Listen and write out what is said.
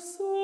so